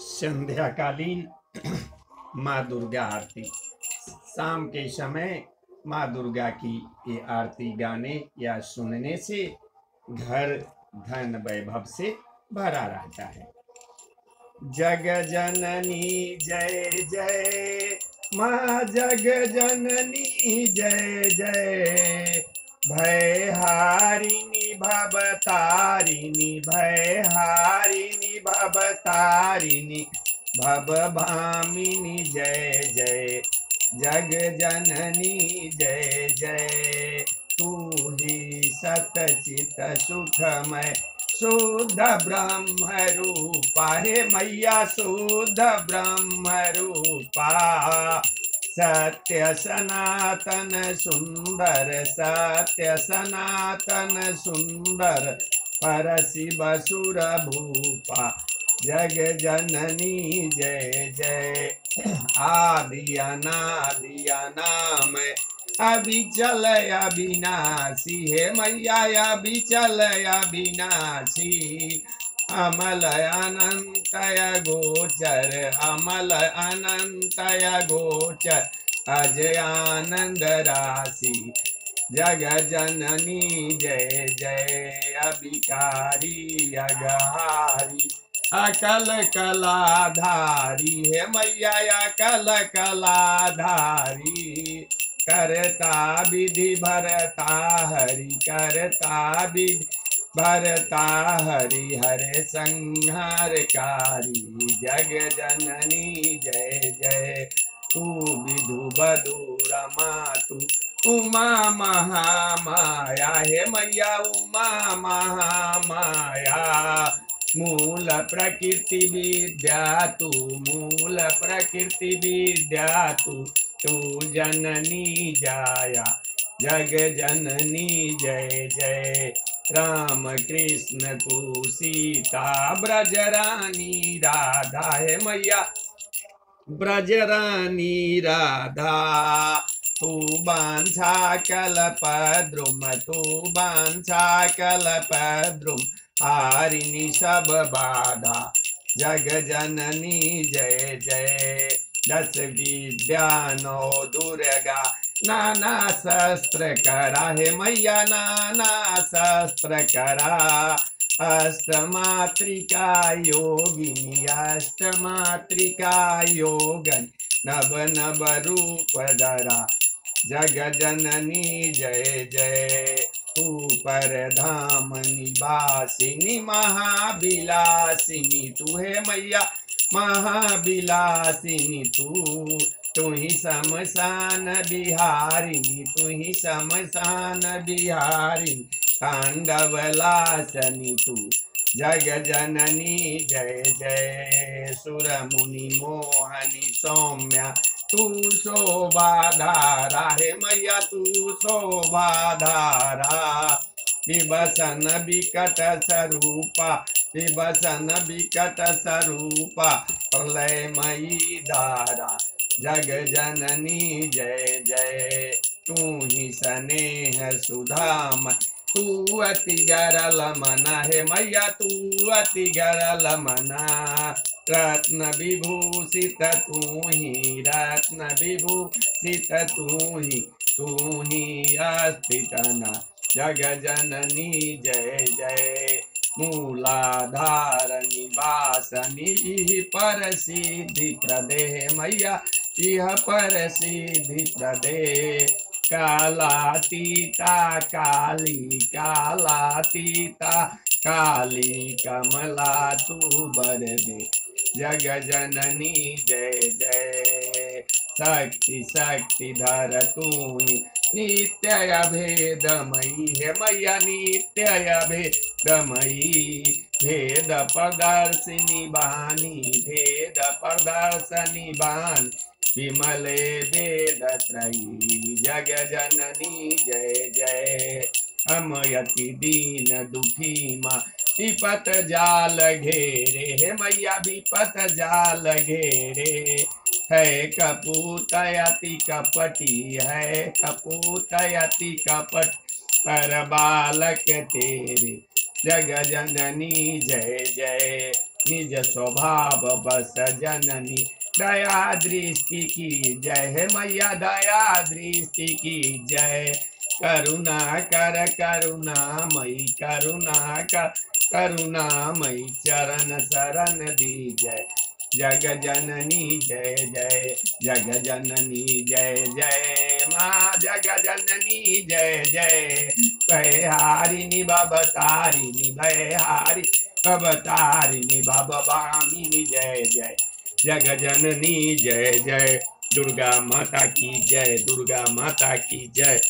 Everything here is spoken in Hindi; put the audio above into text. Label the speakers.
Speaker 1: संध्याकालीन माँ दुर्गा आरती। शाम के समय माँ दुर्गा की ये आरती गाने या सुनने से घर धन वैभव से भरा रहता है। जग जननी जय जय, माँ जग जननी जय जय भय हारिणी भवतारिणी भय हारिणी भव भामिनी जय जय। जग जननी जय जय। तू ही सतचित सुखमय। शुद्ध ब्रह्म रूपा हे मैया, शुद्ध ब्रह्म रूपा सत्य सनातन सुंदर, सत्य सनातन सुंदर पर शिव सुर भूपा, जग जननी जय जय। आदि अनादि नाम अभिचल अविनाशी हे मैया, अभिचल अविनाशी। अमल अनंतय गोचर अमल अनंतय गोचर अजय आनंद राशि जग जननी जय जय अभिकारी अगहारी अकल कलाधारी हे मैया अकल कलाधारी, करता विधि भरता हरि, करता विधि भरता हरि हरे संहारकारी जग जननी जय जय। तू विधु बधु रमा तू उमा महामाया, हे मैया उमा महामाया। मूल प्रकृति विद्या तू, मूल प्रकृति विद्या तू तू जननी जाया जग जननी जय जय। राम कृष्ण तू सीता ब्रज रानी राधा है मैया। ब्रज रानी राधा, तू बांछा कल्प द्रुम, तू बांछा कल्प द्रुम, हारिणी सब बाधा। जग जननी जय जय, दस विद्या नौ दुर्गा। नाना शस्त्र करा हे मैया, नाना शस्त्र करा। अष्टमात्रिका योगिनी, अष्टमात्रिका योगन नव नव रूप धरा। जग जननी जय जय तू पर धाम निवासिनी महाविलासिनी तू है मैया, महाविलासिनी तू। तू ही शमशान बिहारिणी तू ही शमशान बिहारिणी तांडवलासनी तू, जग जननी, जय जय सुर मुनि मोहनी सौम्या, तू शोभाधारा हे मैया तू शोभाधारा विभसन विकट स्वरूपा विभसन विकट स्वरूपा प्रलयमयी धारा जग जननी जय जय। तू ही स्नेह सुधाम। तू अति गरल मना हे मैया, तू अति गरल मना। रत्न विभूषित तू ही रत्न विभूषित तू ही तू ही अस्थितना जग जननी जय जय। मूलाधार निवासनी पर सिद्धि प्रदे मैया यह पर सिद्धि प्रदे कालातीता काली कालातीता काली कमला, तू बर दे। जग जननी, जय जय। शक्ति शक्ति धर तू नित्य भेदमयी हे मैया, नित्य भेदमयी भेद प्रदर्शिनी बानी, भेद प्रदर्शनी बानी। विमले जग जननी, जय जय। हम यति दीन दुखी माँ, विपत जाल घेरे। हे मैया, विपत जाल घेरे। है कपूत अति कपटी, है कपूत अति कपट, पर बालक तेरे। जग जननी, जय जय। निज स्वभाव बस जननी दया दृष्टि की जय। है मैया दया दृष्टि की जय। करुणा कर, करुणा मई, करुणा कर, करुणा मई, चरण शरण दी जय। जग जननी जय जय। जग जननी जय जय। माँ जग जननी जय जय। भय हारिणी बबतारिणी भय हारी बबतारिणी बबामिनी जय जय। जग जननी जय जय दुर्गा माता की जय दुर्गा माता की जय।